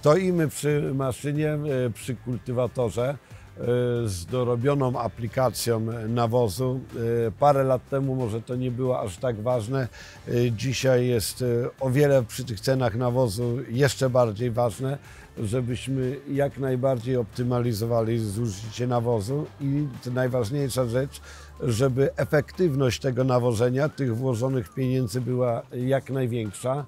Stoimy przy maszynie, e, przy kultywatorze e, z dorobioną aplikacją nawozu. E, Parę lat temu może to nie było aż tak ważne. Dzisiaj jest o wiele przy tych cenach nawozu jeszcze bardziej ważne, żebyśmy jak najbardziej optymalizowali zużycie nawozu i najważniejsza rzecz, żeby efektywność tego nawożenia, tych włożonych pieniędzy była jak największa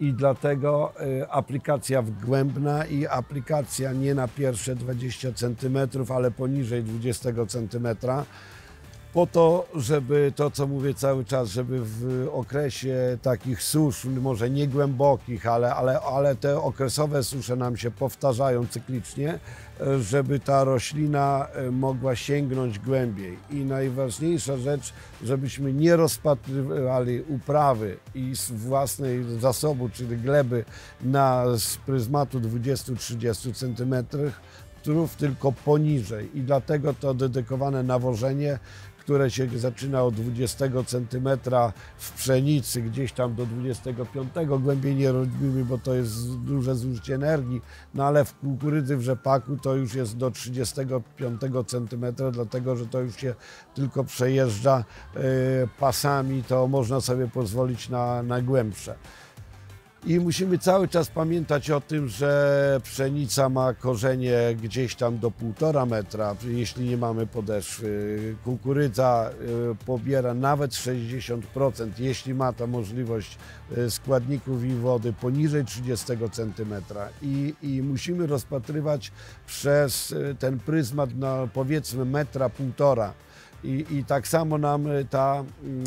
i dlatego y, aplikacja wgłębna i aplikacja nie na pierwsze 20 cm, ale poniżej 20 cm, po to, żeby to, co mówię cały czas, żeby w okresie takich susz, może nie głębokich, ale, ale, ale te okresowe susze nam się powtarzają cyklicznie, e, żeby ta roślina e, mogła sięgnąć głębiej. I najważniejsza rzecz, żebyśmy nie rozpatrywali uprawy i z własnej zasobu, czyli gleby na z pryzmatu 20-30 cm, tylko poniżej. I dlatego to dedykowane nawożenie które się zaczyna od 20 cm w pszenicy, gdzieś tam do 25, głębiej nie robimy, bo to jest duże zużycie energii, no ale w kukurydzy, w rzepaku to już jest do 35 cm, dlatego że to już się tylko przejeżdża e, pasami, to można sobie pozwolić na, na głębsze. I musimy cały czas pamiętać o tym, że pszenica ma korzenie gdzieś tam do półtora metra, jeśli nie mamy podeszwy. Kukurydza y, pobiera nawet 60%, jeśli ma ta możliwość y, składników i wody poniżej 30 cm. I, I musimy rozpatrywać przez y, ten pryzmat na powiedzmy metra półtora. I, I tak samo nam e, ta mm,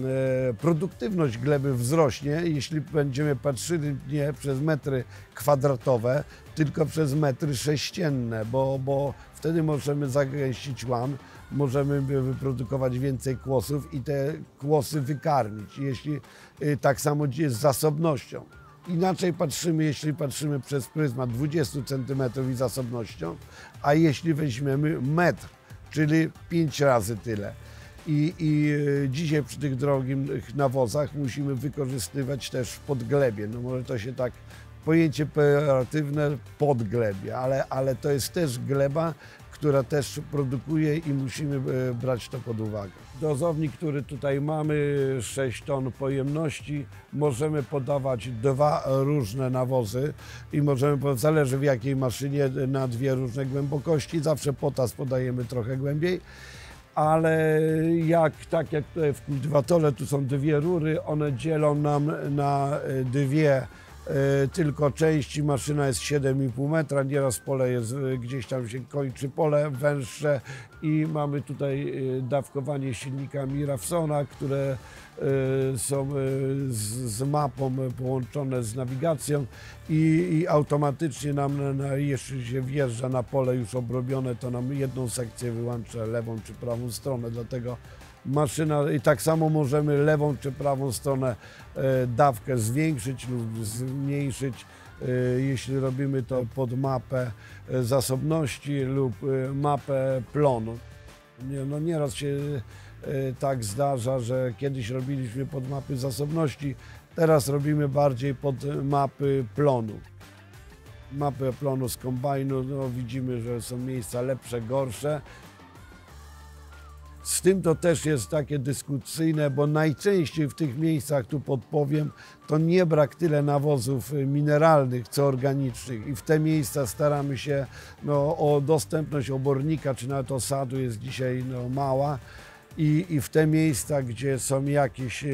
e, produktywność gleby wzrośnie, jeśli będziemy patrzyli nie przez metry kwadratowe, tylko przez metry sześcienne, bo, bo wtedy możemy zagęścić łan, możemy wyprodukować więcej kłosów i te kłosy wykarmić. Jeśli e, tak samo jest z zasobnością. Inaczej patrzymy, jeśli patrzymy przez pryzmat 20 cm i zasobnością, a jeśli weźmiemy metr, czyli 5 razy tyle. I, I e, dzisiaj przy tych drogich nawozach musimy wykorzystywać też podglebie. No może to się tak pojęcie pejoratywne podglebie, ale, ale to jest też gleba, która też produkuje i musimy e, brać to pod uwagę. Dozownik, który tutaj mamy, 6 ton pojemności, możemy podawać dwa różne nawozy i możemy, zależy w jakiej maszynie, na dwie różne głębokości. Zawsze potas podajemy trochę głębiej ale jak, tak jak tutaj w kultywatorze, tu są dwie rury, one dzielą nam na dwie E, tylko części. Maszyna jest 7,5 metra, nieraz pole jest, e, gdzieś tam się kończy pole węższe i mamy tutaj e, dawkowanie silnikami Rafsona, które są z, z mapą połączone z nawigacją i, i automatycznie nam, na, jeśli się wjeżdża na pole już obrobione, to nam jedną sekcję wyłącza lewą czy prawą stronę, dlatego maszyna i tak samo możemy lewą czy prawą stronę e, dawkę zwiększyć lub zmniejszyć, e, jeśli robimy to pod mapę e, zasobności lub mapę plonu. No nieraz się tak zdarza, że kiedyś robiliśmy pod mapy zasobności, teraz robimy bardziej pod mapy plonu. Mapę plonu z kombajnu, no widzimy, że są miejsca lepsze, gorsze. Z tym to też jest takie dyskusyjne, bo najczęściej w tych miejscach, tu podpowiem, to nie brak tyle nawozów mineralnych, co organicznych. I w te miejsca staramy się no, o dostępność obornika, czy nawet osadu jest dzisiaj no, mała i, i w te miejsca, gdzie są jakieś e,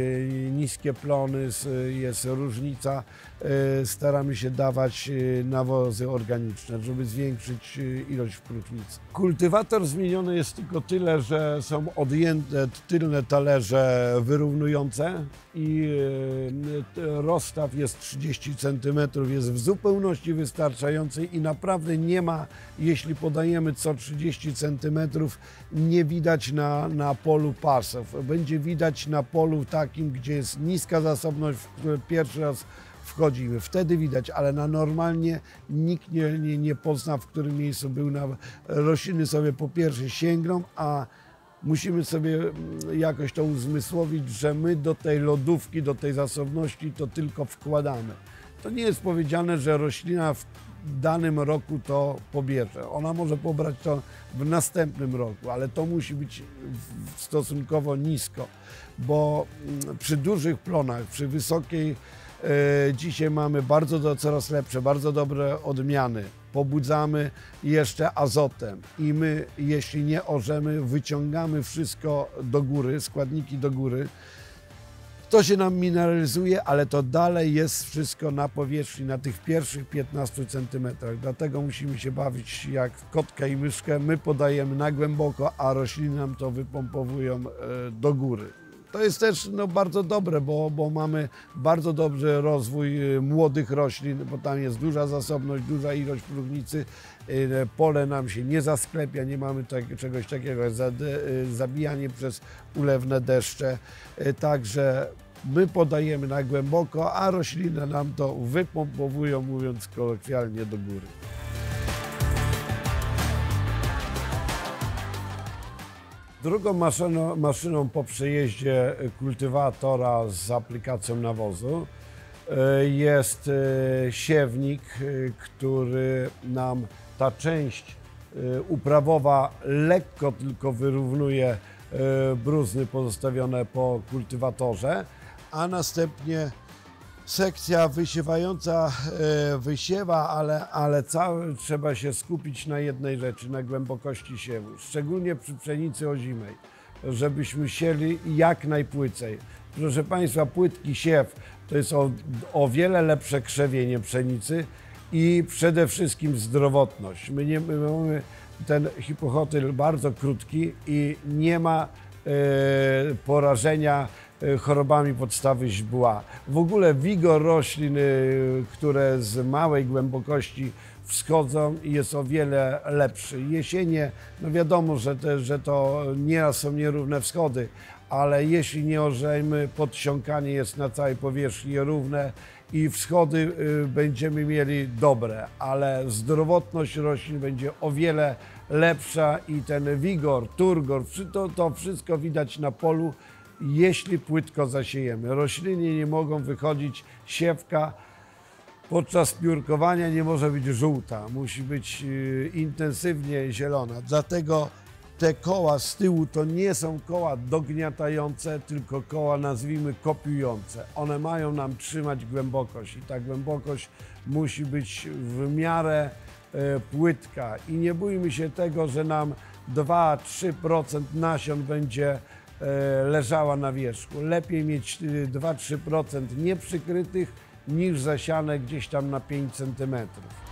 niskie plony, jest różnica, e, staramy się dawać e, nawozy organiczne, żeby zwiększyć ilość próchnicy. Kultywator zmieniony jest tylko tyle, że są odjęte tylne talerze wyrównujące i rozstaw jest 30 cm, jest w zupełności wystarczający i naprawdę nie ma, jeśli podajemy co 30 cm, nie widać na, na polu pasów. Będzie widać na polu takim, gdzie jest niska zasobność, w które pierwszy raz wchodzimy. Wtedy widać, ale na normalnie nikt nie, nie, nie pozna, w którym miejscu był. Na, rośliny sobie po pierwsze sięgną, a musimy sobie mm, jakoś to uzmysłowić, że my do tej lodówki, do tej zasobności to tylko wkładamy. To nie jest powiedziane, że roślina danym roku to pobierze. Ona może pobrać to w następnym roku, ale to musi być stosunkowo nisko, bo mm, przy dużych plonach, przy wysokiej, e, dzisiaj mamy bardzo do, coraz lepsze, bardzo dobre odmiany. Pobudzamy jeszcze azotem i my, jeśli nie orzemy, wyciągamy wszystko do góry, składniki do góry. To się nam mineralizuje, ale to dalej jest wszystko na powierzchni, na tych pierwszych 15 centymetrach. Dlatego musimy się bawić jak w kotka i myszkę. My podajemy na głęboko, a rośliny nam to wypompowują e, do góry. To jest też no, bardzo dobre, bo, bo mamy bardzo dobry rozwój e, młodych roślin, bo tam jest duża zasobność, duża ilość próchnicy. E, Pole nam się nie zasklepia, nie mamy tak, czegoś takiego jak e, zabijanie przez ulewne deszcze. Także my podajemy na głęboko, a rośliny nam to wypompowują, mówiąc kolokwialnie, do góry. Drugą maszyną, maszyną po przejeździe kultywatora z aplikacją nawozu e, jest e, siewnik, e, który nam ta część uprawowa lekko tylko wyrównuje bruzny pozostawione po kultywatorze, a następnie sekcja wysiewająca e, wysiewa, ale, ale cały, trzeba się skupić na jednej rzeczy, na głębokości siewu, szczególnie przy pszenicy ozimej, żebyśmy sieli jak najpłycej. Proszę Państwa, płytki siew to jest o, o wiele lepsze krzewienie pszenicy i przede wszystkim zdrowotność. My, nie, my mamy ten hipochotyl bardzo krótki i nie ma e, porażenia chorobami podstawy źdźbła. W ogóle wigor roślin, e, które z małej głębokości wschodzą jest o wiele lepszy. Jesienie, no wiadomo, że, te, że to nieraz są nierówne wschody, ale jeśli nie orzejmy, podsiąkanie jest na całej powierzchni równe i wschody y, będziemy mieli dobre, ale zdrowotność roślin będzie o wiele lepsza i ten wigor, turgor, to, to wszystko widać na polu, jeśli płytko zasiejemy. Rośliny nie mogą wychodzić, siewka podczas piórkowania nie może być żółta, musi być y, intensywnie zielona. Dlatego te koła z tyłu to nie są koła dogniatające, tylko koła nazwijmy kopiujące. One mają nam trzymać głębokość i ta głębokość musi być w miarę e, płytka. I nie bójmy się tego, że nam 2-3% nasion będzie leżała na wierzchu. Lepiej mieć y, 2-3% nieprzykrytych niż zasiane gdzieś tam na 5 centymetrów.